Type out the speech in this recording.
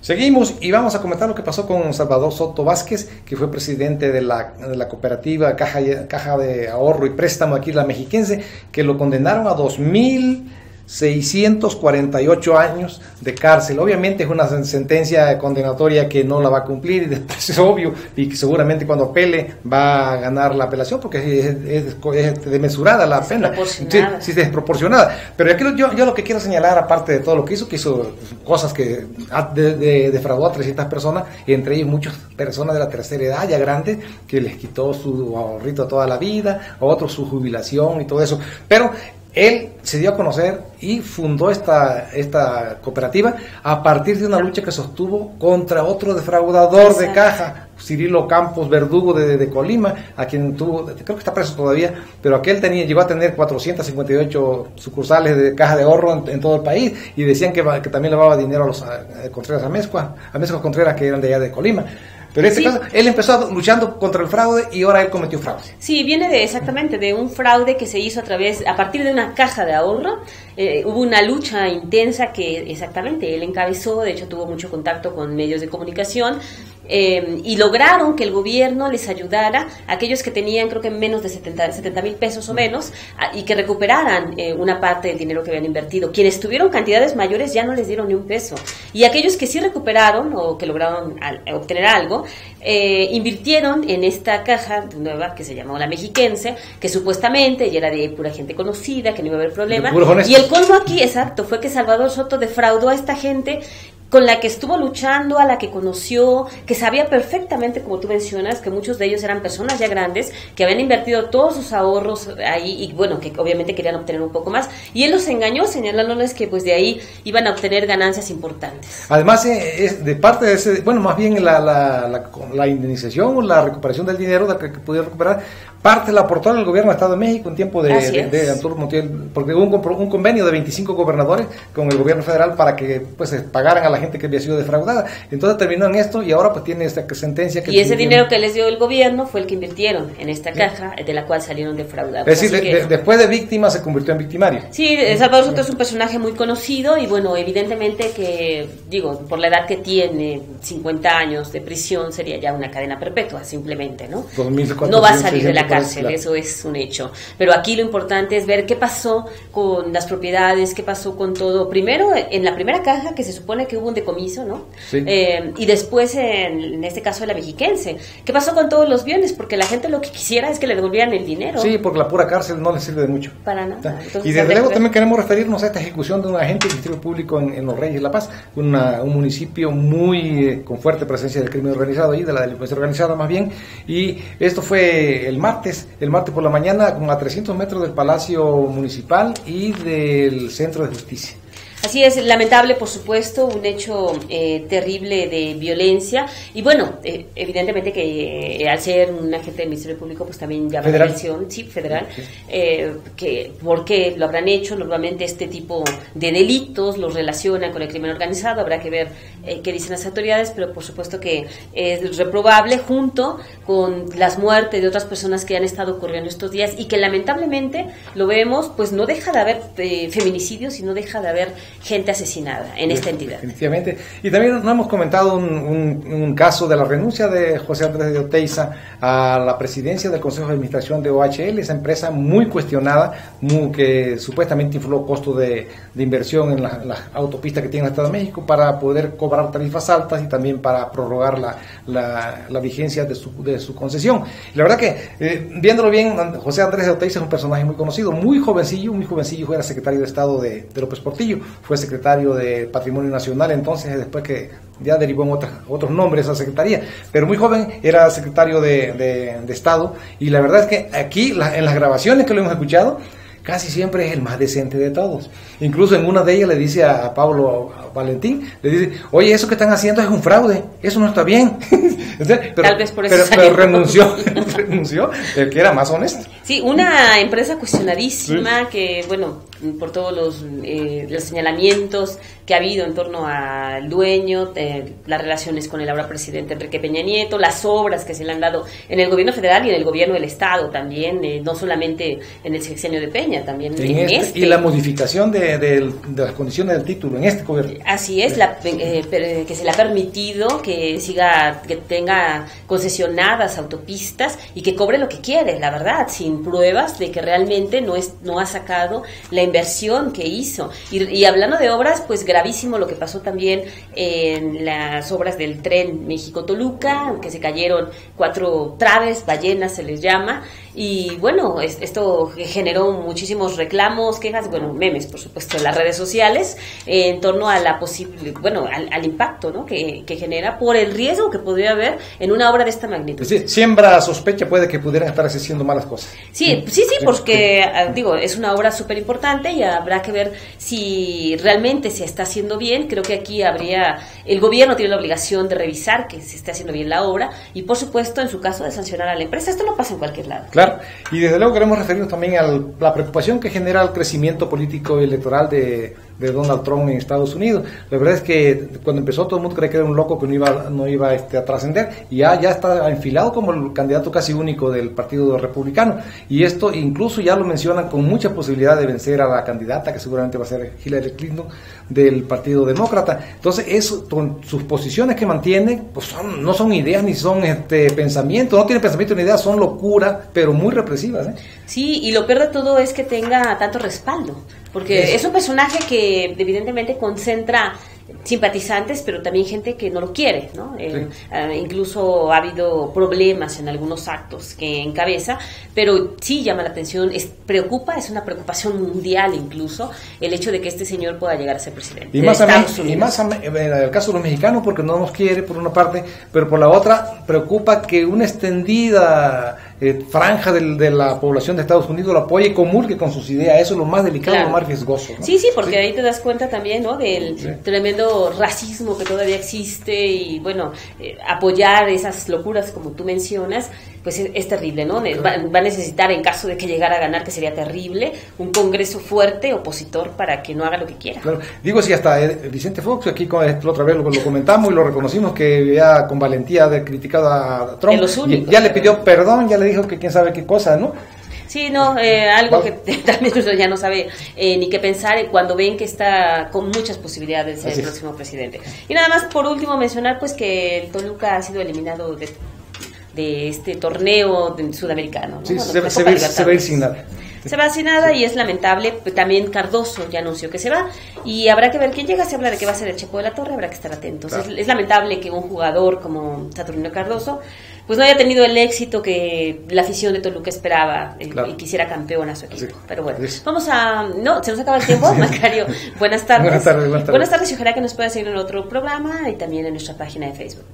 Seguimos y vamos a comentar lo que pasó con Salvador Soto Vázquez, que fue presidente de la, cooperativa Caja, Caja de Ahorro y Préstamo aquí, la mexiquense, que lo condenaron a 2000 648 años de cárcel. Obviamente es una sentencia condenatoria que no la va a cumplir y después es obvio y que seguramente cuando apele va a ganar la apelación porque es, es, desmesurada la pena. Sí, sí, es desproporcionada. Pero aquí yo, yo lo que quiero señalar, aparte de todo lo que hizo, que hizo cosas que defraudó a 300 personas, y entre ellos muchas personas de la tercera edad, ya grandes, que les quitó su ahorrito toda la vida, a otros su jubilación y todo eso. Pero él se dio a conocer y fundó esta, esta cooperativa a partir de una lucha que sostuvo contra otro defraudador de caja, Cirilo Campos Verdugo de, Colima, a quien tuvo, creo que está preso todavía, pero aquel tenía, llegó a tener 458 sucursales de caja de ahorro en, todo el país y decían que, que también le daba dinero a los a, a Contreras Amezcua, a Contreras que eran de allá de Colima. Pero en este caso, él empezó luchando contra el fraude y ahora él cometió fraude. Sí, viene de exactamente de un fraude que se hizo a través, a partir de una caja de ahorro. Eh, hubo una lucha intensa que exactamente él encabezó, de hecho tuvo mucho contacto con medios de comunicación eh, y lograron que el gobierno les ayudara a aquellos que tenían creo que menos de 70 mil pesos o menos y que recuperaran eh, una parte del dinero que habían invertido. Quienes tuvieron cantidades mayores ya no les dieron ni un peso. Y aquellos que sí recuperaron o que lograron obtener algo, eh, invirtieron en esta caja nueva que se llamó la mexiquense, que supuestamente ya era de pura gente conocida, que no iba a haber problema. Y el colmo aquí, exacto, fue que Salvador Soto defraudó a esta gente con la que estuvo luchando, a la que conoció, que sabía perfectamente, como tú mencionas, que muchos de ellos eran personas ya grandes, que habían invertido todos sus ahorros ahí y bueno, que obviamente querían obtener un poco más. Y él los engañó señalándoles que pues de ahí iban a obtener ganancias importantes. Además, eh, es de parte de ese, bueno, más bien la, la, la, indemnización o la recuperación del dinero que, que pudiera recuperar, parte la aportó el gobierno de Estado de México en tiempo de, de, Arturo Montiel, porque hubo un, convenio de 25 gobernadores con el gobierno federal para que pues pagaran a la gente que había sido defraudada. Entonces terminó en esto y ahora pues tiene esta sentencia que... Y ese dinero que les dio el gobierno fue el que invirtieron en esta caja de la cual salieron defraudados. Es decir, después de víctima se convirtió en victimario. Sí, Salvador Soto es un personaje muy conocido y bueno, evidentemente que, digo, por la edad que tiene, 50 años de prisión sería ya una cadena perpetua simplemente, ¿no? No va a salir de la cárcel, eso es un hecho. Pero aquí lo importante es ver qué pasó con las propiedades, qué pasó con todo. Primero, en la primera caja, que se supone que hubo un decomiso, ¿no? Eh, y después, en, este caso de la mexiquense, ¿qué pasó con todos los bienes? Porque la gente lo que quisiera es que le devolvieran el dinero. Sí, porque la pura cárcel no le sirve de mucho. Para nada. y desde luego también queremos referirnos a esta ejecución de un agente del Ministerio Público en, Los Reyes de La Paz, un municipio muy eh, con fuerte presencia del crimen organizado ahí, de la delincuencia organizada más bien, y esto fue el martes, el martes por la mañana, como a 300 metros del Palacio Municipal y del Centro de Justicia. Así es, lamentable, por supuesto, un hecho eh, terrible de violencia. Y bueno, eh, evidentemente que eh, al ser un agente del Ministerio Público, pues también llama la atención, sí, federal, que por qué lo habrán hecho. Normalmente este tipo de delitos los relacionan con el crimen organizado. Habrá que ver qué dicen las autoridades, pero por supuesto que es reprobable junto con las muertes de otras personas que han estado ocurriendo estos días y que lamentablemente lo vemos, pues no deja de haber feminicidios y no deja de haber gente asesinada en esta entidad. Definitivamente. Y también nos hemos comentado un, caso de la renuncia de José Andrés de Oteiza a la presidencia del Consejo de Administración de OHL, esa empresa muy cuestionada, muy, que supuestamente infló costo de, inversión en las la autopistas que tiene el Estado de México para poder cobrar tarifas altas y también para prorrogar la, la, vigencia de su, de su concesión. La verdad que, eh, viéndolo bien, José Andrés de es un personaje muy conocido, muy jovencillo, muy jovencillo, fue secretario de Estado de, de López Portillo fue secretario de Patrimonio Nacional, entonces después que ya derivó en otros nombres a secretaría, pero muy joven era secretario de, Estado y la verdad es que aquí en las grabaciones que lo hemos escuchado, casi siempre es el más decente de todos. Incluso en una de ellas le dice a Pablo Valentín, le dice, oye, eso que están haciendo es un fraude, eso no está bien. pero, Tal vez por eso pero, renunció, renunció el que era más honesto. Sí, una empresa cuestionadísima que, bueno, por todos los, eh, los señalamientos que ha habido en torno al dueño, eh, las relaciones con el ahora presidente Enrique Peña Nieto, las obras que se le han dado en el gobierno federal y en el gobierno del Estado también, eh, no solamente en el sexenio de Peña también en, este, este. Y la modificación de, de, las condiciones del título en este gobierno. Así es, la, eh, que se le ha permitido que siga, que tenga concesionadas autopistas y que cobre lo que quiere, la verdad, sin pruebas de que realmente no, es, no ha sacado la inversión que hizo. Y, y hablando de obras, pues gravísimo lo que pasó también en las obras del tren México-Toluca, que se cayeron cuatro traves, ballenas se les llama, y bueno, esto generó muchísimos reclamos, quejas, bueno, memes, por supuesto, en las redes sociales, en torno a la posible, bueno, al, impacto ¿no? que, genera por el riesgo que podría haber en una obra de esta magnitud. Sí, siembra sospecha puede que pudieran estar haciendo malas cosas. Sí, sí, sí, porque, ah, digo, es una obra súper importante y habrá que ver si realmente se está haciendo bien. Creo que aquí habría, el gobierno tiene la obligación de revisar que se esté haciendo bien la obra y, por supuesto, en su caso, de sancionar a la empresa. Esto no pasa en cualquier lado. Claro, y desde luego queremos referirnos también a la preocupación que genera el crecimiento político y electoral de, Donald Trump en Estados Unidos. La verdad es que cuando empezó todo el mundo creía que era un loco que no iba, no iba este, a trascender y ya, ya está enfilado como el candidato casi único del Partido Republicano. Y esto incluso ya lo mencionan con mucha posibilidad de vencer a la candidata que seguramente va a ser Hillary Clinton del Partido Demócrata. Entonces, eso, con sus posiciones que mantiene, pues no son ideas ni son este, pensamientos, no tiene pensamiento ni ideas, son locura, pero muy represivas. ¿eh? Sí, y lo peor de todo es que tenga tanto respaldo, porque es un personaje que evidentemente concentra simpatizantes, pero también gente que no lo quiere, ¿no? Eh, incluso ha habido problemas en algunos actos que encabeza, pero sí llama la atención, es, preocupa, es una preocupación mundial incluso, el hecho de que este señor pueda llegar a ser presidente. Y más, y más en el caso de los mexicanos, porque no nos quiere por una parte, pero por la otra preocupa que una extendida eh, franja de la población de Estados Unidos lo apoye y comulgue con sus ideas. Eso es lo más delicado, lo más riesgoso. Sí, sí, porque ahí te das cuenta también ¿no? del tremendo racismo que todavía existe y, bueno, eh, apoyar esas locuras como tú mencionas pues es, terrible, ¿no? Va, a necesitar, en caso de que llegara a ganar, que sería terrible, un Congreso fuerte, opositor, para que no haga lo que quiera. Digo, si hasta eh, Vicente Fox, aquí con, la otra vez lo, comentamos y lo reconocimos, que ya con valentía ha criticado a Trump. ya le pidió perdón, ya le dijo que quién sabe qué cosa, ¿no? Sí, no, eh, algo que también ya no sabe eh, ni qué pensar cuando ven que está con muchas posibilidades de ser el próximo presidente. Y nada más, por último, mencionar pues que el Toluca ha sido eliminado de de este torneo sudamericano. Sí, se, va a ir sin nada. Se va sin nada y es lamentable. También Cardoso ya anunció que se va y habrá que ver quién llega. Se habla de que va a ser el Chepo de la Torre, habrá que estar atentos. Es, lamentable que un jugador como Saturnino Cardoso pues no haya tenido el éxito que la afición de Toluca esperaba eh, y quisiera campeón a su equipo. Pero bueno, vamos a... No, se nos acaba el tiempo, Macario. Buenas tardes. Buenas tardes, buenas tardes. Buenas tardes y ojalá que nos pueda seguir en otro programa y también en nuestra página de Facebook.